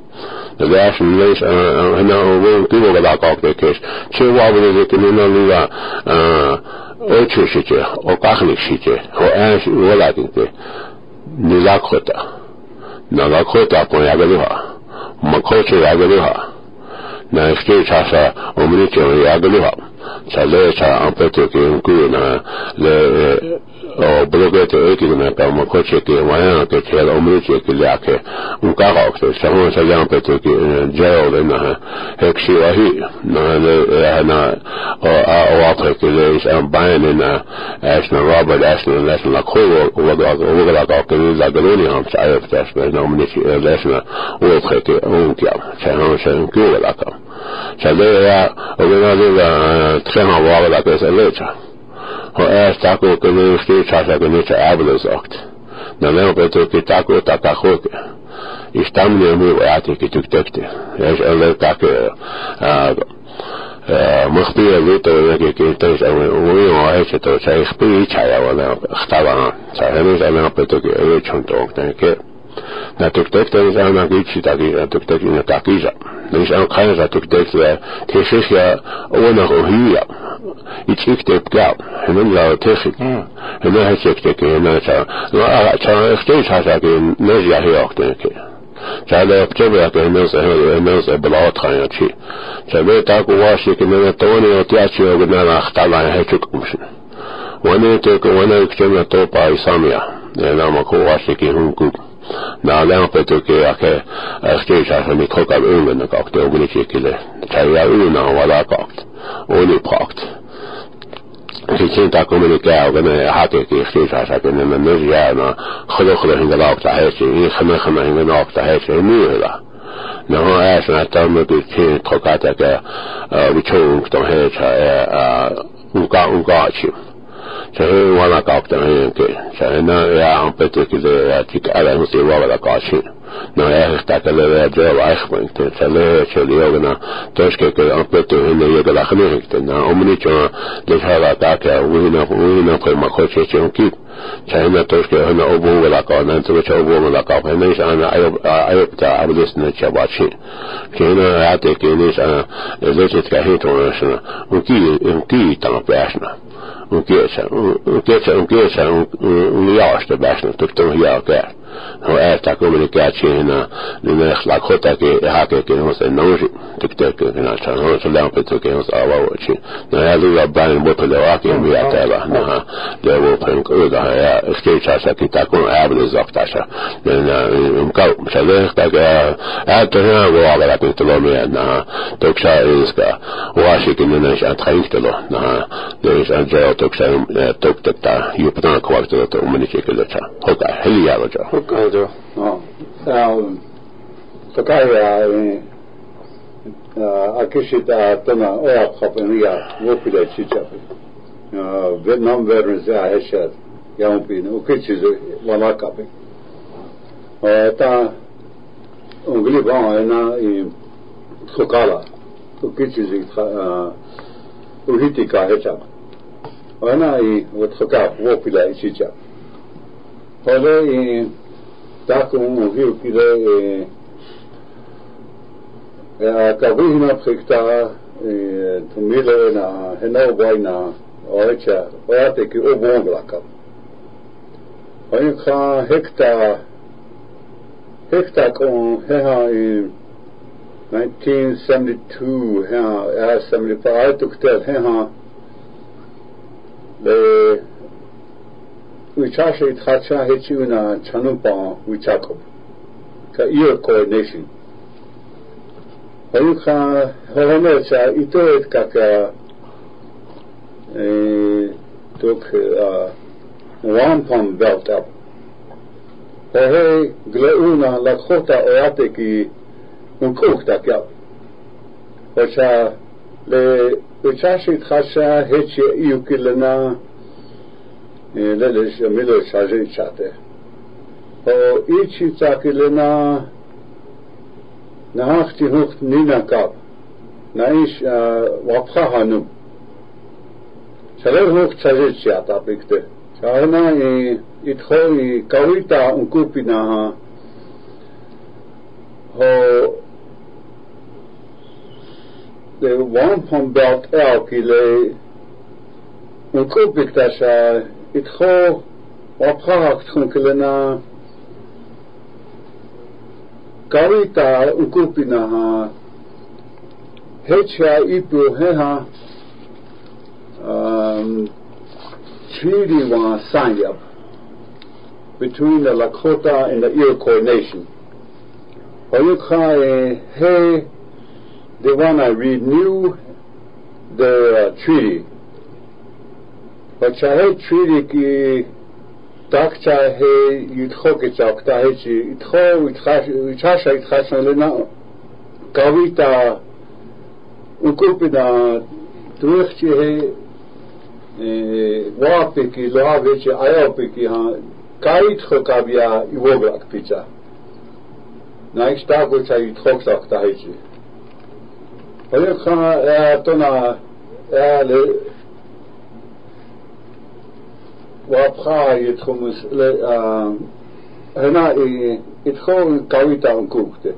C: The Russian race uh, and now we do over that cock the case. So what we do to know Lula uh ocho shite o kahli shite o an wala dite nilakota nilakota ko ya gelo makocho ya gelo na estoy chasa omri que ya gelo chale cha ampete que un cuyo na le ke wa hi na le na o a o a pe ke le is am bain na as na robert as na les la ko o ga o ga ga ke la ga ni am sa ya pe sa na umri che les na o pe ke un ke sa no sa un ke la ka sa le ya o ga le la tre ma wa la ke sa le cha ho er tako ke ne sti chasa ke ne cha ablo sagt na ne o to ke tako ta ka ho ke istam ne mu wa ate ke tuk tekte es ele ta ke مخبي لوتو يجي كي تيس او وي او هيك تو شاي خبي چايا ولا اختبا شاي انا بتو كي اي چونتو Hmm. Na to jest Alma Gucci, taki, na Turtek nie taki, że. No i że on ona go hija. I czy ktoś to pka? Hemen dla Tyszyk. Hemen jest jak taki, hemen jest tak. No a co, kto jest aż no ja się o tym nie. Czarne obciemy, jak to jest, jak to jest, jak to jest, jak to jest, jak to jest, 나량배도께 SK 자산이 거값 의문을 깎대 오그리 지키래 자유야 의문을 와라 깎대 오니 깎대 سیچین تا کمنی کیا ہوگا نا ہاتھ ایک اختیار سا سا کرنے میں نہ جیا نا خدا خدا ہنگا لاپتا ہے سے یہ خمے خمے ہنگا لاپتا ہے سے نہیں ہوگا نہ ہو ایسا نہ تم میں کوئی چین کھوکاتا کہ بچھو انکتم ہے چھا ان sai wani kaakta ne yanke sai na ya an fete ki zai ya cika ala sai ba na ehhez tátelőedző a vásmányt, lehetséli jogana, töskékő a kötő hinni jogala hanőhikten, na omnicsó, légy hallgatáke, újnak, újnak, hogy maghocsécsön kip, China töské hana obóvalaka, nem tudok se obóvalaka, hana is ána ajopta ábdészni csabácsi. Kéna játékén is ána, ez ötletke hétvonosna, un kiítanak lesna. Un kiegyszer, un kiegyszer, un kiegyszer, un jásta besna, töktem hiákert no äta kommunikää siinä niin ne slag hotake ja hakeke hos en nousi tyktökö minä sanon hos lämpi tuke hos avauchi no ja luva bänin botele ake vi atela naha de wo pen kuga ja skeitsa sa kita kun ävle zaftasa men um kau sele tag äta ja wo avela pitelo me naha toksa iska washikin ne sha traintelo naha de is anjo toksa tok tokta yupna kwakta to umani chekelata hoka heliya roja
A: Jokaisö.
B: No, tämä on, eh, eh, akishita tana oya kapaniya wopile chichapi. Uh, Vietnam veterans ya heshat yaumpi na ukichizu wala kapi. Uh, Ta ungli bang ena i uhitika i Tako u hilki da je akavihna psikta tumile na henovajna oveća oate ki obonglaka. Onka hekta hekta kon heha i 1972 heha 75 tuktel heha Uchacha Itchacha Hechiuna Chanumpa Uchakob. Ka ear coordination. היו לך הרעיונות שאיתו את ככה took uh, Rampam belt up. Hei gleuna lakhota oate ki unkukta kya. Ocha le uchashit khasha hechi yukilana ლელეშ მილო შაჟე ჩატე ო იჩი წაკილენა ნახტი ჰოხტ ნინა კაბ ნაიშ ვაფხა ჰანუ შალერ ჰოხ ჩაჟე ჩატა ბიქტე ჩაენა ი ითხო ი კავიტა უკუპინა ო they want from belt elk ile ukupiktasha tasha itcho waprak tchunkelena karita ukupina ha hecha ipu heha um, treaty was between the Lakota and the Iroquois nation. Oyukha he they wanna renew the uh, treaty ვაჩაჰე ჩვირი კი დაგჩაჰე ითხო გეწავ დაეჯი ითხო ითხაშა ითხაშალენა გავიტა უკუპინა დუხჩი ჰე ვაპი კი ლავეჩი აიაპი კი ჰა გაითხო კაბია ივობრაკ პიცა ნაიქ შტაგოცა ითხოქსა დაეჯი ოლე ხა ტონა ალე והפכה יתחומוס, הנה יתחום קאוויטה ונקוקטה.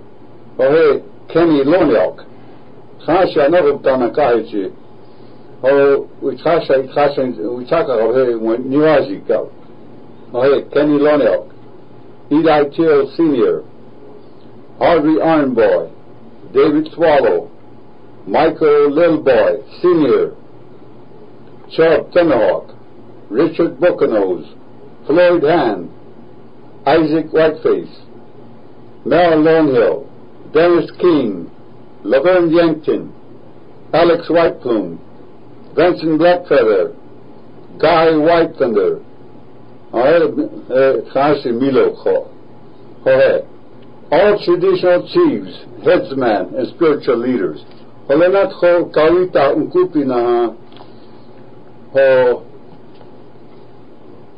B: הרי קני לא נאוק. חשה נרוב תנקה היצ'י. או ויתחשה יתחשה ויתחקה הרי נירזי קו. הרי קני לא נאוק. Eli Till Sr., Audrey Ironboy, David Swallow, Michael Lilboy Sr., Chubb Tomahawk, Richard Bocanose, Floyd Hand, Isaac Whiteface, Mel Longhill, Dennis King, Laverne Yankton, Alex Whiteplume, Vincent Blackfeather, Guy Whitethunder, uh, Milo all traditional chiefs, headsmen, and spiritual leaders. Holenat ho kawita unkupi na ho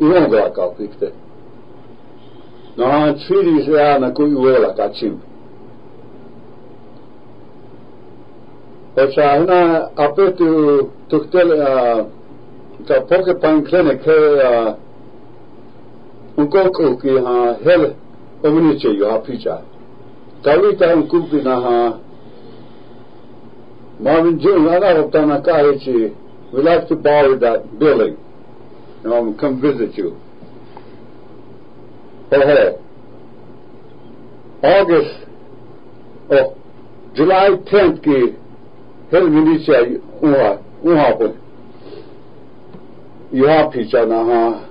B: Glaka Pikte na han treaties ya na ku uela ka chim o sa na apetu tuktel ka poke pan clinic he un koko ki ha hele omni che yo ha picha Kalita un kupi na ha Marvin June, I don't know if we like to borrow that building You know, come visit you. Oh, August, oh, July 10th की हिल militia वहाँ वहाँ पर यहाँ पीछा ना हाँ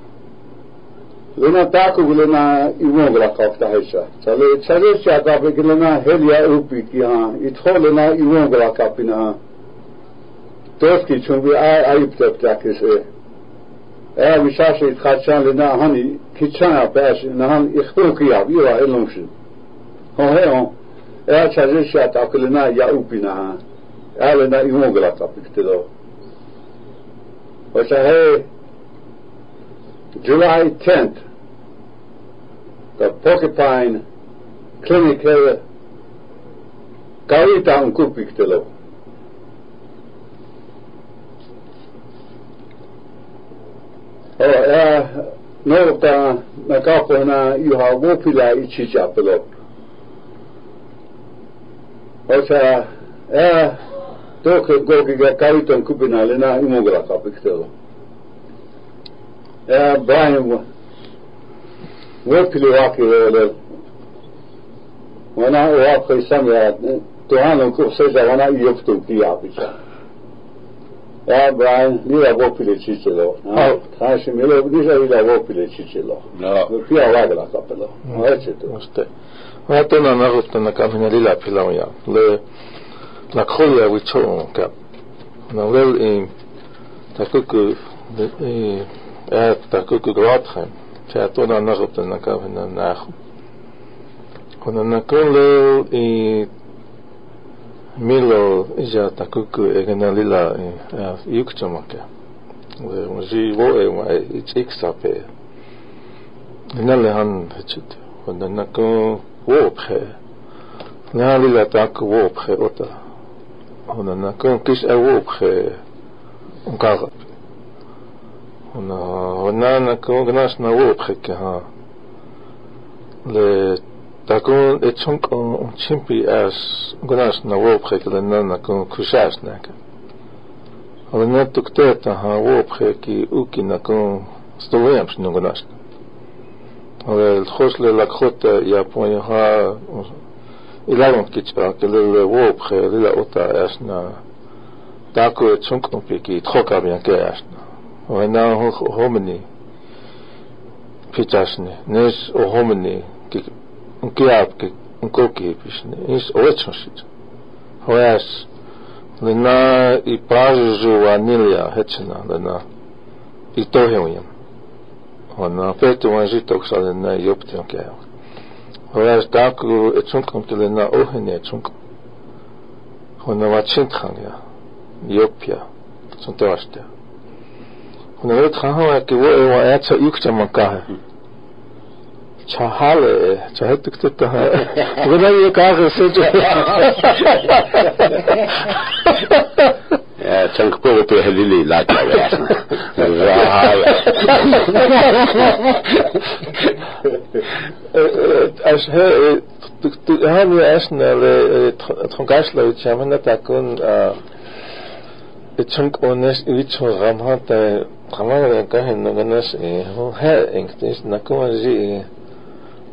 B: lena taku lena iwongra kafta hesha chale chale cha ka pe lena helia upi ki ha itho lena iwongra ka pina tos ki chumbi a ayup tap eğer misafir kaçan na hani kitçan yapes na han ihtu ki yap ira elumşi ha he o eğer çaje şat aklına ya upina eğer na imogla tapıktı do oysa he July 10th the Porcupine Clinic Kavita Unkupiktelo. er noget, der nakafona i havopila i Chichapelop. Osa er dokle gogiga kaiton kupinalina imogla kapiktelo. Er Brian وكل واقي ولد وانا واقي سمع تعانوا كوسجا وانا يفتو كي عبيشان Ja, Brian, nije vopile čičilo. Kaj si milo, nije ila vopile čičilo. Pija lagla kapelo. Reći
A: to. Mä tänään narruttan näkään liläpilauja. Le, la kolla vitsoon kap. No lel im, takuku, ää, takuku graathem. Se tänään narruttan näkään näkään. Kun on näkään lel, milo ja takuku egena lila eh, ah, yukchomake. Wo e ma e, wo pre. Tak wo pre ota. Kish e wo pre. Onkara. Hondanako gnash na wo pre ke ha. Le تكون تشنك تشمبي أس غناش نوابخي كلنا نكون كشاش ناك ولنا تكتاتا ها وابخي كي اوكي نكون ستويمش نغناش ولكن الخوش للاكخوت يابوني ها إلاون كيتشا كلل وابخي للا اوتا اشنا تاكو تشنك نبيكي تخوكا بيان كي اشنا وهنا هو همني بيتاشني نيش وهمني كي 기압기 колки пишне из овечношит хояс лена и пажу ванилия хечна лена и тохеуем она пету он житок са лена и оптен кео хояс так эцунком те лена охене эцунк она вачинтханья йопья сунтеваште она верит хахава киво эва эца юкчамакахе 잘하래. 잘 듣겠다. 그러면 가서
C: 야, 정크보고 또 헬릴리 라자가 야스나.
A: Altså her, du har nu æsten af Trungasløg, som han er der kun tænk og næst i to rammer, der rammer, der gør han noget næst i. Hun har ikke det, når kommer det i.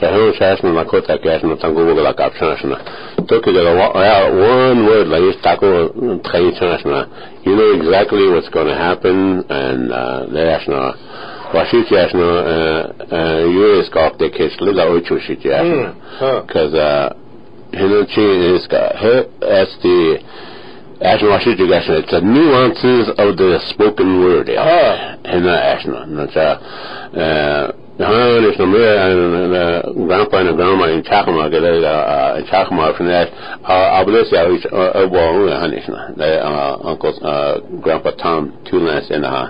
C: shashna la kota kashna tango la kapshna. Took it a one word like this taco tradition. You know exactly what's going to happen and uh there's Washit yashna uh uh US gop de kish lila ocho shit yashna. Because uh hina chi is he as the Ashna Washington Gashna, it's the nuances of the spoken word. Yeah. Ah. Hina Ashna. That's uh, Is nog meer en grandpa en grandma in Chakma gele uh, uh, in Chakma van dat abelis ja is uh, wel han is na de uncle grandpa Tom Tulans uh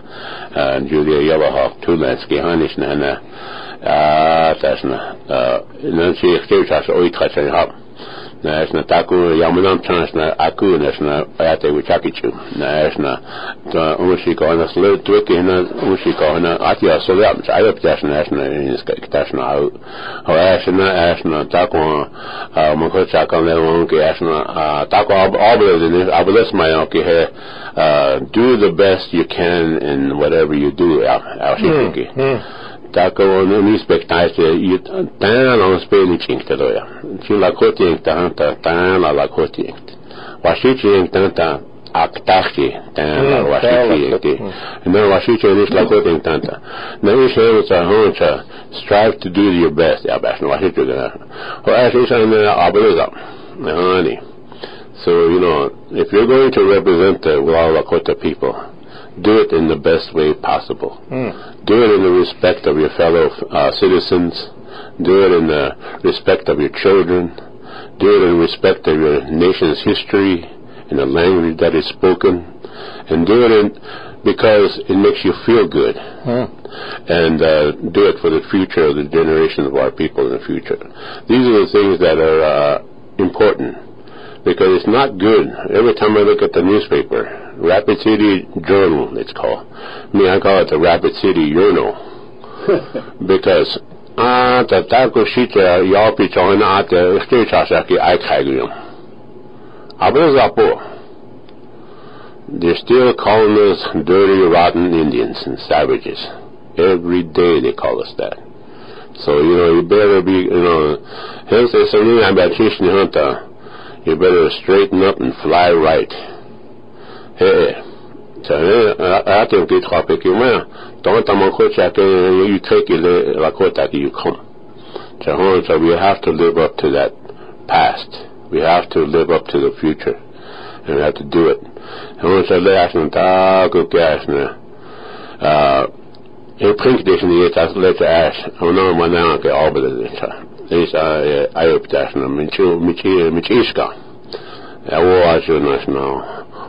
C: Julia Yellowhawk Tulans ge han is na en uh that's na dan zie ik steeds als ooit gaat zijn hap na esna taku yamunam chans na aku na esna ayate wichakichu na esna ta umushi ko na sle twiki na umushi ko na ati asole am chaya ptas na esna is ka ktas na au. Ho esna esna taku mo ko chaka le won ke esna taku obule ni abules mayo ke he do the best you can in whatever you do hmm, out out hmm. Tako no mi spektaise i tan on speli chinkta doja chi la koti tan ta tan la la koti wa shi chi tan ta aktachi tan la wa shi chi no wa shi chi ni la koti tan ta no i she was a honcha uh, strive to do your best ya bas no wa shi chi gana ho a shi uh, sa na abuza honey. So you know if you're going to represent uh, the Walla Lakota people do it in the best way possible.
A: Mm.
C: Do it in the respect of your fellow uh, citizens. Do it in the respect of your children. Do it in respect of your nation's history and the language that is spoken. And do it in, because it makes you feel good. Mm. And uh, do it for the future of the generations of our people in the future. These are the things that are uh, important because it's not good. Every time I look at the newspaper, Rapid City Journal, it's called. Me, I call it the Rapid City Journal because ah, the tako shita y'all pitch on at the state ki I kagum. Abuzapo. They're still calling us dirty, rotten Indians and savages. Every day they call us that. So, you know, you better be, you know, he'll say something about Krishna Hunter you better straighten up and fly right. Hey, I think it's topic you man. Don't I'm on coach you take it like what that you come. So we have to live up to that past. We have to live up to the future. And we have to do it. Hon sa läsen ta go gasna. Uh, e ah, prink des ni et as let ash. Hon no man na ke obede det is ayoptasna michu michi michiska awo ajo nasna o makaske chake chilo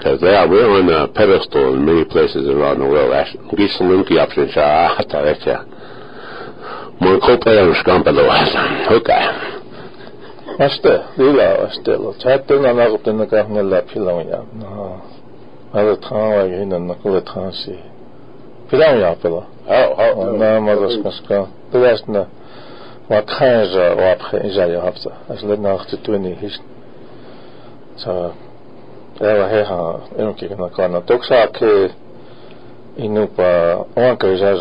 C: because they are we're on a pedestal in many places around the world. Ghislunki option hata vecha. Monkope on skampelo Okay.
A: Aste, lila, aste, lo. Chatten an arop den nakaf ne la pilam ya. No. Ada tran wa yin an nakul tran si. Pilam ya pelo.
C: Oh, oh.
A: Na madas kaska. Pilas na. Wa khanza wa khanza ya hafta. As le na 28 his. So Täällä ke inupa ke on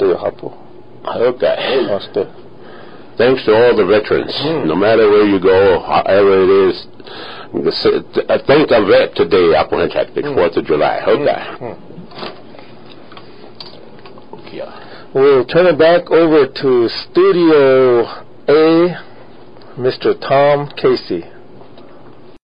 A: on hapu.
C: Thanks to all the veterans, mm. no matter where you go, however it is. I think I'm vet today, Apohenchak, the 4th of July. Okay. Mm.
A: We'll turn it back over to Studio a, Mr. Tom Casey.